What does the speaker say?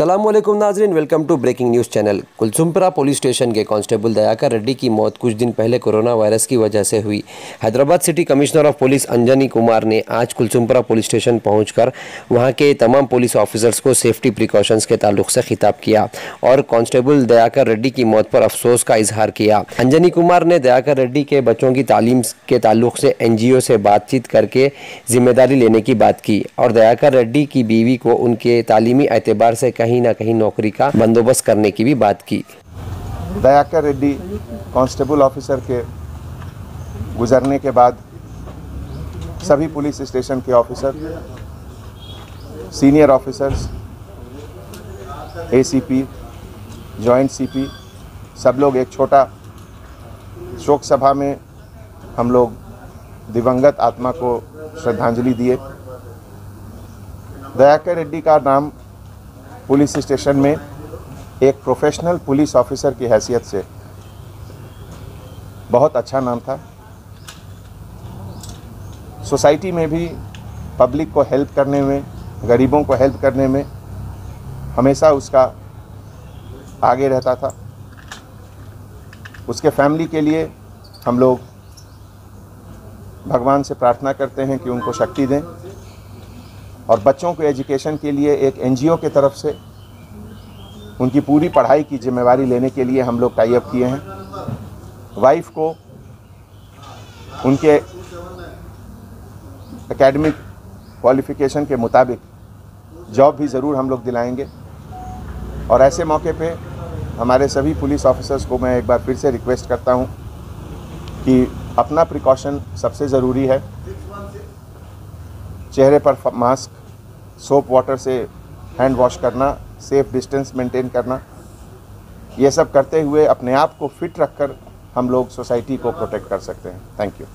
असलम नाजरीन welcome to breaking news channel Kulsumpura police station के constable Dayakar Reddy की मौत कुछ दिन पहले कोरोना वायरस की वजह से हुई। Hyderabad city commissioner of police Anjani Kumar ने आज कुलसुमपुरा पुलिस स्टेशन पहुंचकर वहाँ के तमाम पुलिस ऑफिसर्स को सेफ्टी प्रिकॉशंस के ताल्लुक से खिताब किया और कांस्टेबल दयाकर रेड्डी की मौत पर अफसोस का इजहार किया। अंजनी कुमार ने दयाकर रेड्डी के बच्चों की तालीम के ताल्लुक से एन से बातचीत करके ज़िम्मेदारी लेने की बात की और दयाकर रेड्डी की बीवी को उनके तालीमी एतबार से कहीं ना कहीं नौकरी का बंदोबस्त करने की भी बात की। दयाकर रेड्डी, कांस्टेबल ऑफिसर के गुजरने के बाद सभी पुलिस स्टेशन के officer, senior officers ACP joint CP सब लोग एक छोटा शोक सभा में हम लोग दिवंगत आत्मा को श्रद्धांजलि दिए। दयाकर रेड्डी का नाम पुलिस स्टेशन में एक प्रोफेशनल पुलिस ऑफिसर की हैसियत से बहुत अच्छा नाम था। सोसाइटी में भी पब्लिक को हेल्प करने में, गरीबों को हेल्प करने में हमेशा उसका आगे रहता था। उसके फैमिली के लिए हम लोग भगवान से प्रार्थना करते हैं कि उनको शक्ति दें। और बच्चों को एजुकेशन के लिए एक एनजीओ के तरफ़ से उनकी पूरी पढ़ाई की जिम्मेवारी लेने के लिए हम लोग टाइप किए हैं। वाइफ को उनके एकेडमिक क्वालिफिकेशन के मुताबिक जॉब भी ज़रूर हम लोग दिलाएँगे। और ऐसे मौके पे हमारे सभी पुलिस ऑफिसर्स को मैं एक बार फिर से रिक्वेस्ट करता हूँ कि अपना प्रिकॉशन सबसे ज़रूरी है। चेहरे पर मास्क सोप वाटर से हैंड वॉश करना, सेफ़ डिस्टेंस मेंटेन करना, ये सब करते हुए अपने आप को फिट रखकर हम लोग सोसाइटी को प्रोटेक्ट कर सकते हैं। Thank you.